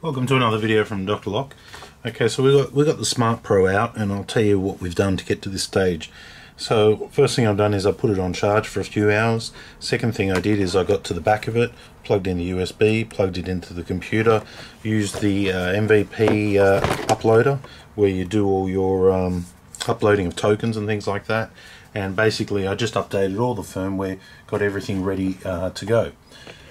Welcome to another video from Dr. Lock. Okay, so we got we got the Smart Pro out, and I'll tell you what we've done to get to this stage. So first thing I've done is I put it on charge for a few hours. Second thing I did is I got to the back of it, plugged in the USB, plugged it into the computer, used the uh, MVP uh, uploader where you do all your um, uploading of tokens and things like that. And basically I just updated all the firmware, got everything ready uh, to go.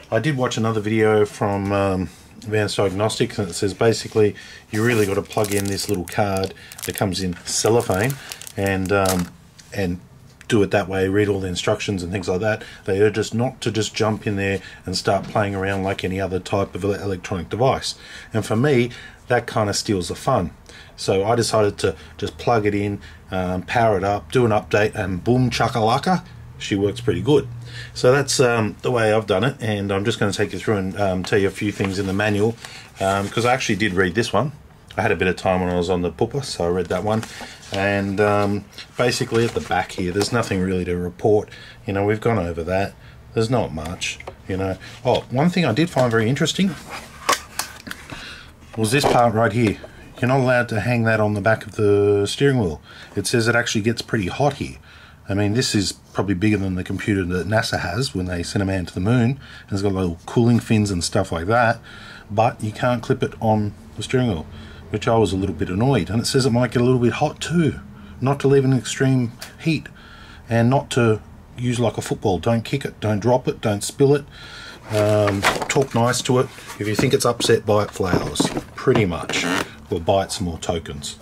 I did watch another video from um, Advanced Diagnostics and it says basically you really got to plug in this little card that comes in cellophane and um, and do it that way read all the instructions and things like that. They urge us not to just jump in there and start playing around like any other type of electronic device. And for me that kind of steals the fun. So I decided to just plug it in um, power it up do an update and boom chakalaka she works pretty good. So that's um, the way I've done it, and I'm just going to take you through and um, tell you a few things in the manual because um, I actually did read this one. I had a bit of time when I was on the Pooper, so I read that one. And um, basically, at the back here, there's nothing really to report. You know, we've gone over that. There's not much. You know. Oh, one thing I did find very interesting was this part right here. You're not allowed to hang that on the back of the steering wheel. It says it actually gets pretty hot here. I mean, this is probably bigger than the computer that NASA has when they sent a man to the moon. And it's got little cooling fins and stuff like that. But you can't clip it on the steering wheel, which I was a little bit annoyed. And it says it might get a little bit hot too. Not to leave an extreme heat. And not to use like a football. Don't kick it, don't drop it, don't spill it. Um, talk nice to it. If you think it's upset, buy it flowers. Pretty much. Or buy it some more tokens.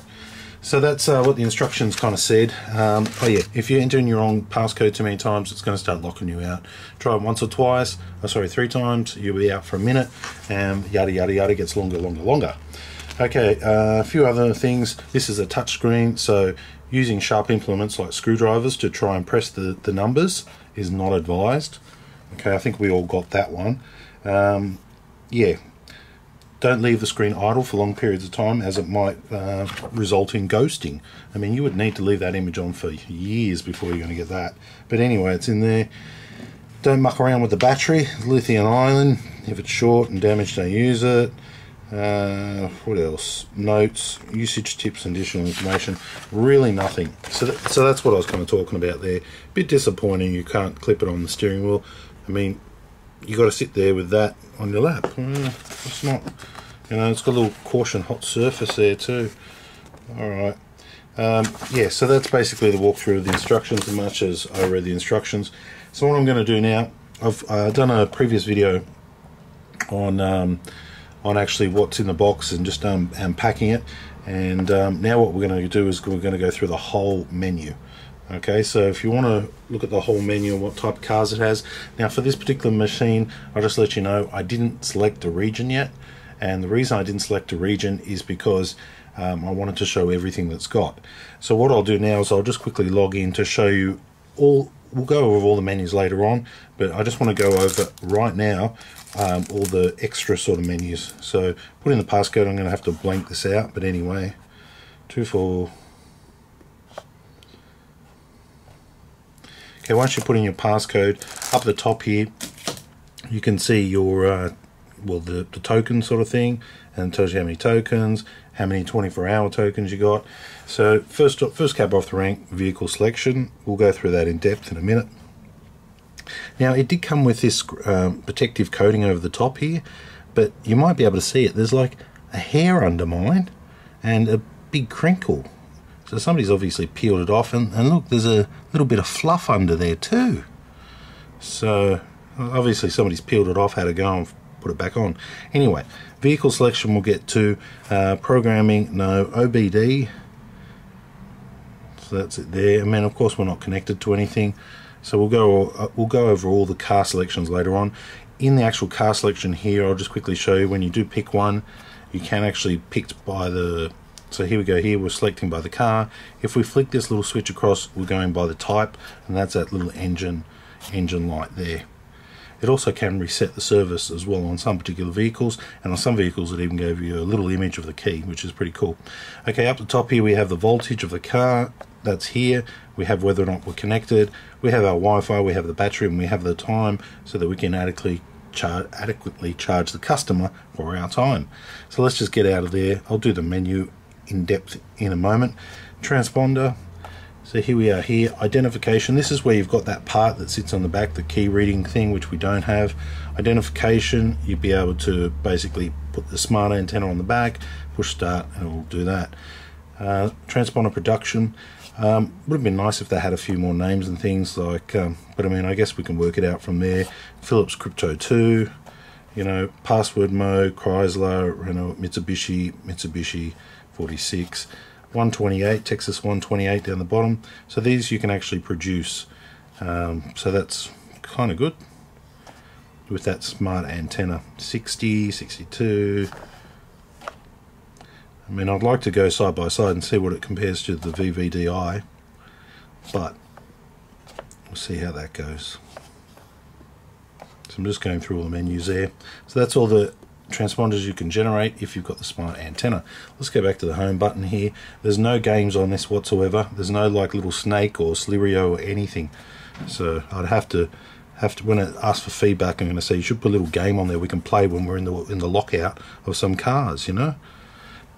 So that's uh, what the instructions kind of said. Um, oh yeah, if you enter in your wrong passcode too many times, it's going to start locking you out. Try it once or twice, oh, sorry, three times, you'll be out for a minute, and yada yada yada gets longer, longer, longer. Okay, uh, a few other things. This is a touch screen, so using sharp implements like screwdrivers to try and press the, the numbers is not advised. Okay, I think we all got that one. Um, yeah, don't leave the screen idle for long periods of time as it might uh, result in ghosting. I mean, you would need to leave that image on for years before you're going to get that. But anyway, it's in there. Don't muck around with the battery. Lithium ion, if it's short and damaged, don't use it. Uh, what else? Notes, usage tips, and additional information. Really nothing. So, so that's what I was kind of talking about there. Bit disappointing you can't clip it on the steering wheel. I mean, you got to sit there with that on your lap. It's not, you know, it's got a little caution hot surface there too. All right. Um, yeah, so that's basically the walkthrough of the instructions as much as I read the instructions. So what I'm going to do now, I've uh, done a previous video on um, on actually what's in the box and just um, unpacking it. And um, now what we're going to do is we're going to go through the whole menu. Okay, so if you want to look at the whole menu and what type of cars it has. Now for this particular machine, I'll just let you know, I didn't select a region yet. And the reason I didn't select a region is because um, I wanted to show everything that's got. So what I'll do now is I'll just quickly log in to show you all, we'll go over all the menus later on, but I just want to go over right now um, all the extra sort of menus. So put in the passcode, I'm going to have to blank this out, but anyway, 24 Okay, once you put in your passcode, up the top here, you can see your, uh, well, the, the token sort of thing, and tells you how many tokens, how many 24-hour tokens you got. So first, first cab off the rank, vehicle selection. We'll go through that in depth in a minute. Now, it did come with this um, protective coating over the top here, but you might be able to see it. There's like a hair under mine and a big crinkle so somebody's obviously peeled it off and, and look, there's a little bit of fluff under there too. So obviously somebody's peeled it off, had to go and put it back on. Anyway, vehicle selection we'll get to. Uh, programming, no. OBD, so that's it there. I mean, of course, we're not connected to anything. So we'll go uh, we'll go over all the car selections later on. In the actual car selection here, I'll just quickly show you when you do pick one, you can actually pick by the so here we go here, we're selecting by the car. If we flick this little switch across, we're going by the type, and that's that little engine, engine light there. It also can reset the service as well on some particular vehicles, and on some vehicles it even gave you a little image of the key, which is pretty cool. Okay, up the top here we have the voltage of the car, that's here. We have whether or not we're connected. We have our Wi-Fi, we have the battery, and we have the time so that we can adequately char adequately charge the customer for our time. So let's just get out of there. I'll do the menu in depth in a moment. Transponder. So here we are here, identification. This is where you've got that part that sits on the back, the key reading thing, which we don't have. Identification, you'd be able to basically put the smart antenna on the back, push start, and it will do that. Uh, transponder production, um, would have been nice if they had a few more names and things like, um, but I mean, I guess we can work it out from there. Philips Crypto 2, you know, Password Mo, Chrysler, Renault, Mitsubishi, Mitsubishi 46, 128, Texas 128 down the bottom. So these you can actually produce. Um, so that's kind of good with that smart antenna. 60, 62, I mean, I'd like to go side by side and see what it compares to the VVDI, but we'll see how that goes. So I'm just going through all the menus there. So that's all the transponders you can generate if you've got the smart antenna. Let's go back to the home button here. There's no games on this whatsoever. There's no like little snake or Slirio or anything. So I'd have to have to when it asks for feedback, I'm going to say you should put a little game on there we can play when we're in the in the lockout of some cars, you know.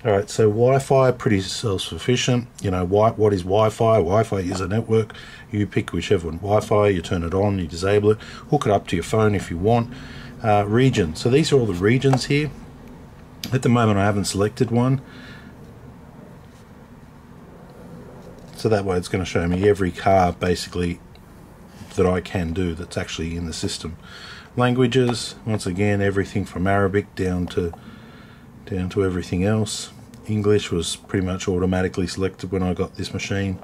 All right, so Wi-Fi pretty self-sufficient. You know, what what is Wi-Fi? Wi-Fi is a network. You pick whichever one. Wi-Fi, you turn it on, you disable it. Hook it up to your phone if you want. Uh, region. So these are all the regions here. At the moment, I haven't selected one. So that way, it's going to show me every car basically that I can do that's actually in the system. Languages. Once again, everything from Arabic down to down to everything else. English was pretty much automatically selected when I got this machine.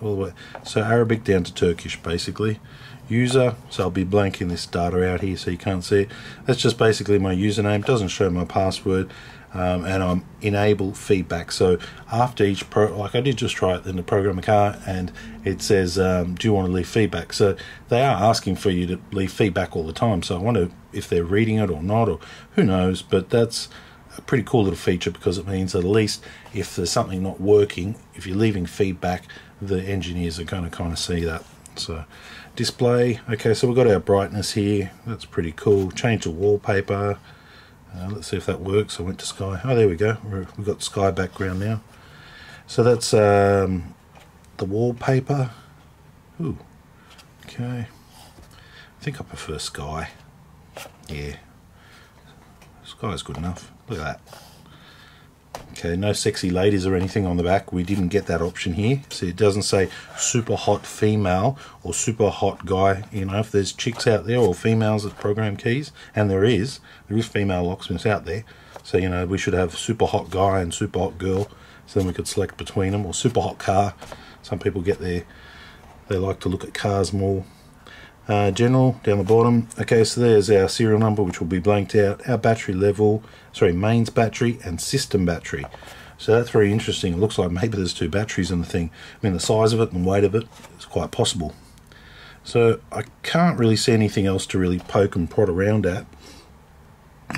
All the way. So Arabic down to Turkish basically. User, so I'll be blanking this data out here so you can't see it. That's just basically my username, doesn't show my password. Um, and I'm enable feedback. So after each pro, like I did just try it in the programmer car, and it says, um, "Do you want to leave feedback?" So they are asking for you to leave feedback all the time. So I wonder if they're reading it or not, or who knows. But that's a pretty cool little feature because it means at least if there's something not working, if you're leaving feedback, the engineers are going to kind of see that. So display. Okay, so we've got our brightness here. That's pretty cool. Change the wallpaper. Uh, let's see if that works. I went to sky. Oh, there we go. we have got sky background now. So that's um, the wallpaper. Ooh, okay. I think I prefer sky. Yeah, sky's good enough. Look at that. Okay, no sexy ladies or anything on the back. We didn't get that option here. See, it doesn't say super hot female or super hot guy. You know, if there's chicks out there or females with program keys, and there is, there is female locksmiths out there. So, you know, we should have super hot guy and super hot girl. So then we could select between them or super hot car. Some people get there. They like to look at cars more. Uh, general down the bottom. Okay, so there's our serial number, which will be blanked out. Our battery level, sorry, mains battery and system battery. So that's very interesting. It looks like maybe there's two batteries in the thing. I mean, the size of it and weight of it, is quite possible. So I can't really see anything else to really poke and prod around at.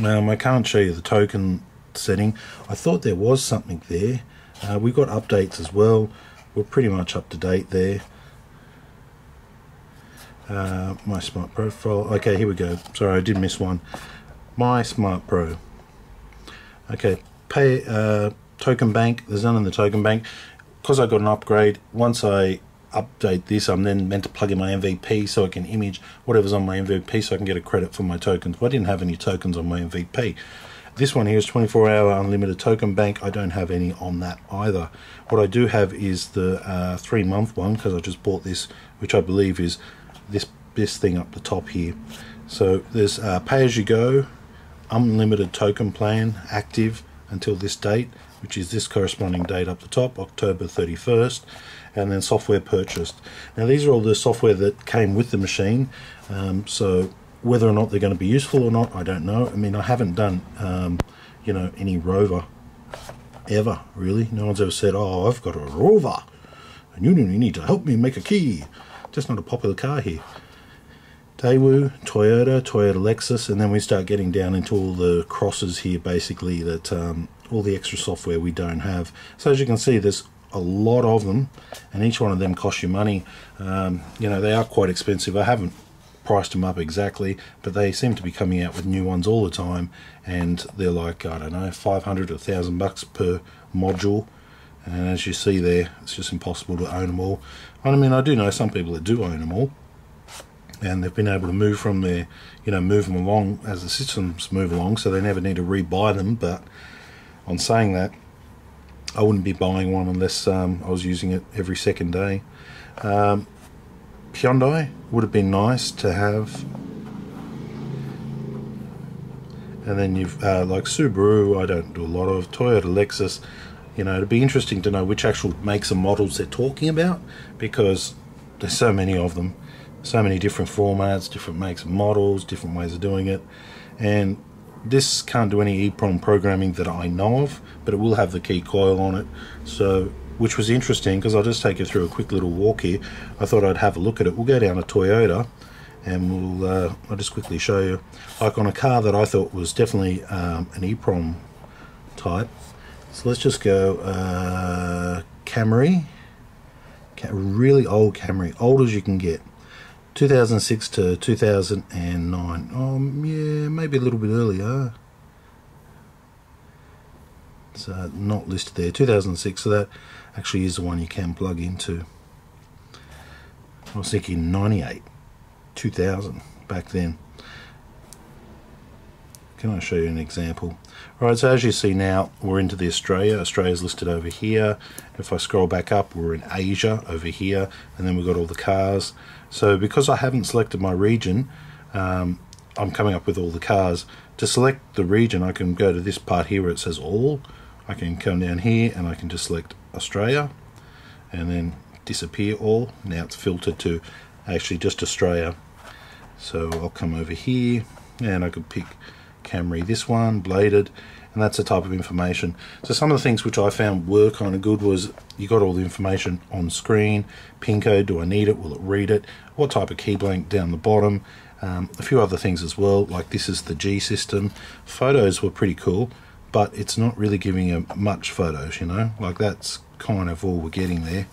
Um, I can't show you the token setting. I thought there was something there. Uh, we've got updates as well. We're pretty much up to date there. Uh, my smart profile. Okay, here we go. Sorry, I did miss one. My smart pro. Okay, pay uh, token bank. There's none in the token bank because I got an upgrade. Once I update this, I'm then meant to plug in my MVP so I can image whatever's on my MVP so I can get a credit for my tokens. But I didn't have any tokens on my MVP. This one here is 24 hour unlimited token bank. I don't have any on that either. What I do have is the uh, three month one because I just bought this, which I believe is this this thing up the top here. So there's uh, pay as you go, unlimited token plan active until this date, which is this corresponding date up the top, October 31st, and then software purchased. Now these are all the software that came with the machine, um, so whether or not they're going to be useful or not, I don't know. I mean, I haven't done, um, you know, any rover ever, really. No one's ever said, oh, I've got a rover, and you need to help me make a key. Just not a popular car here. Daewoo, Toyota, Toyota Lexus, and then we start getting down into all the crosses here, basically, that um, all the extra software we don't have. So as you can see, there's a lot of them, and each one of them costs you money. Um, you know, they are quite expensive. I haven't priced them up exactly, but they seem to be coming out with new ones all the time, and they're like I don't know, 500 or 1,000 bucks per module. And as you see there, it's just impossible to own them all. I mean, I do know some people that do own them all, and they've been able to move from there, you know, move them along as the systems move along, so they never need to rebuy them. But on saying that, I wouldn't be buying one unless um, I was using it every second day. Um, Hyundai would have been nice to have. And then you've uh, like Subaru, I don't do a lot of Toyota, Lexus. You know, it'd be interesting to know which actual makes and models they're talking about because there's so many of them, so many different formats, different makes and models, different ways of doing it, and this can't do any EEPROM programming that I know of, but it will have the key coil on it. So, which was interesting because I'll just take you through a quick little walk here. I thought I'd have a look at it. We'll go down to Toyota and we'll uh, I'll just quickly show you. Like on a car that I thought was definitely um, an EEPROM type. So let's just go uh, Camry. Really old Camry, old as you can get. 2006 to 2009. Oh, yeah, maybe a little bit earlier. So not listed there. 2006, so that actually is the one you can plug into. I was thinking 98, 2000 back then. Can I show you an example? Alright, so as you see now, we're into the Australia. Australia's listed over here. If I scroll back up, we're in Asia over here, and then we've got all the cars. So because I haven't selected my region, um, I'm coming up with all the cars. To select the region, I can go to this part here where it says all. I can come down here and I can just select Australia and then disappear all. Now it's filtered to actually just Australia. So I'll come over here and I could pick Camry this one, bladed, and that's the type of information. So some of the things which I found were kind of good was you got all the information on screen, pin code, do I need it, will it read it, what type of key blank down the bottom, um, a few other things as well, like this is the G system. Photos were pretty cool, but it's not really giving you much photos, you know, like that's kind of all we're getting there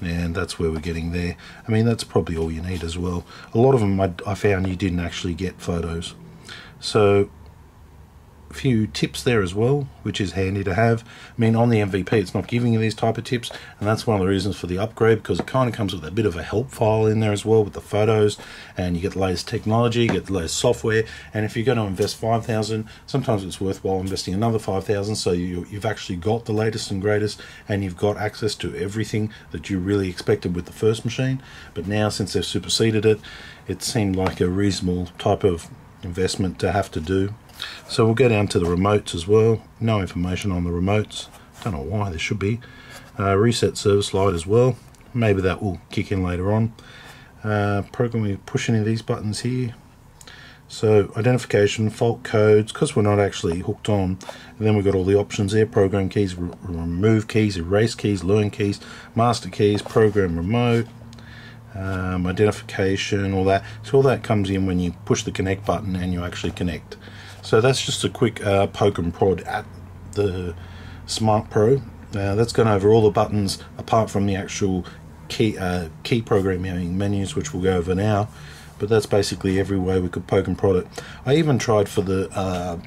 and that's where we're getting there. I mean, that's probably all you need as well. A lot of them I, I found you didn't actually get photos. So a few tips there as well, which is handy to have. I mean, on the MVP, it's not giving you these type of tips, and that's one of the reasons for the upgrade because it kind of comes with a bit of a help file in there as well with the photos, and you get the latest technology, you get the latest software, and if you're going to invest 5000 sometimes it's worthwhile investing another 5000 so you, you've actually got the latest and greatest, and you've got access to everything that you really expected with the first machine. But now, since they've superseded it, it seemed like a reasonable type of investment to have to do. So we'll go down to the remotes as well. No information on the remotes. Don't know why there should be. Uh, reset service light as well. Maybe that will kick in later on. Uh, programming, push any of these buttons here. So identification, fault codes, because we're not actually hooked on. And then we've got all the options there, program keys, re remove keys, erase keys, learn keys, master keys, program remote, um, identification, all that. So all that comes in when you push the connect button and you actually connect. So that's just a quick uh, poke and prod at the Smart Pro. Uh, that's gone over all the buttons apart from the actual key uh, key programming menus, which we'll go over now. But that's basically every way we could poke and prod it. I even tried for the uh,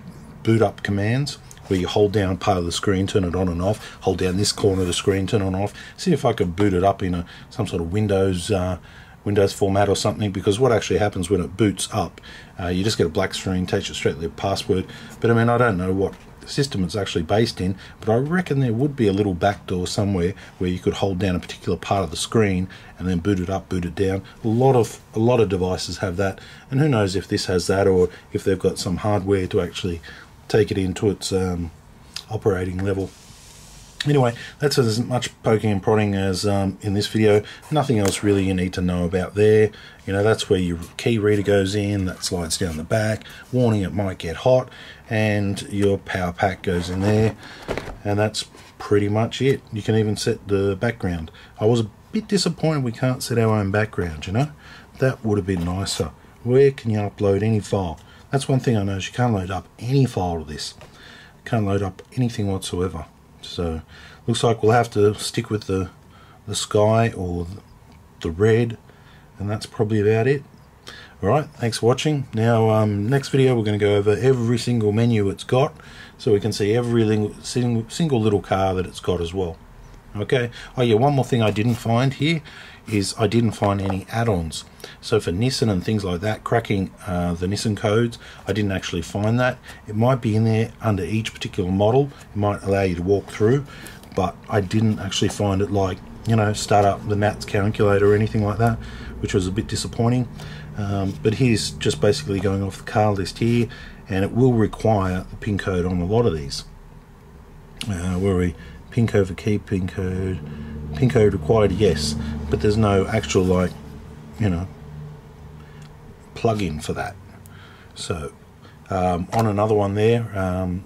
boot up commands where you hold down part of the screen, turn it on and off, hold down this corner of the screen, turn on and off. See if I could boot it up in a some sort of Windows uh, Windows format or something. Because what actually happens when it boots up, uh, you just get a black screen, takes you straight to the password. But I mean, I don't know what system it's actually based in, but I reckon there would be a little backdoor somewhere where you could hold down a particular part of the screen and then boot it up, boot it down. A lot of a lot of devices have that, and who knows if this has that or if they've got some hardware to actually take it into its um, operating level. Anyway, that's as much poking and prodding as um, in this video. Nothing else really you need to know about there. You know, that's where your key reader goes in, that slides down the back. Warning, it might get hot. And your power pack goes in there. And that's pretty much it. You can even set the background. I was a bit disappointed we can't set our own background, you know. That would have been nicer. Where can you upload any file? That's one thing I know is you can't load up any file of this. can't load up anything whatsoever. So looks like we'll have to stick with the the sky or the red and that's probably about it. Alright, thanks for watching. Now, um, next video we're going to go over every single menu it's got so we can see every single little car that it's got as well. Okay, oh yeah, one more thing I didn't find here is I didn't find any add-ons. So for Nissan and things like that, cracking uh, the Nissan codes, I didn't actually find that. It might be in there under each particular model. It might allow you to walk through, but I didn't actually find it like, you know, start up the NATS calculator or anything like that, which was a bit disappointing. Um, but here's just basically going off the car list here, and it will require the pin code on a lot of these. Uh, where we pin code for key, pin code, pin code required, yes, but there's no actual like, you know, plug-in for that. So um, on another one there, um,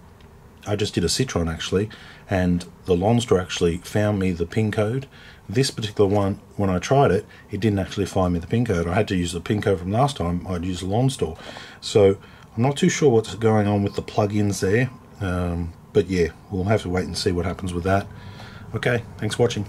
I just did a Citron actually, and the Lonsdor actually found me the pin code this particular one, when I tried it, it didn't actually find me the pin code. I had to use the pin code from last time. I'd used the Lonsdor. So I'm not too sure what's going on with the plugins there. Um, but yeah, we'll have to wait and see what happens with that. Okay, thanks for watching.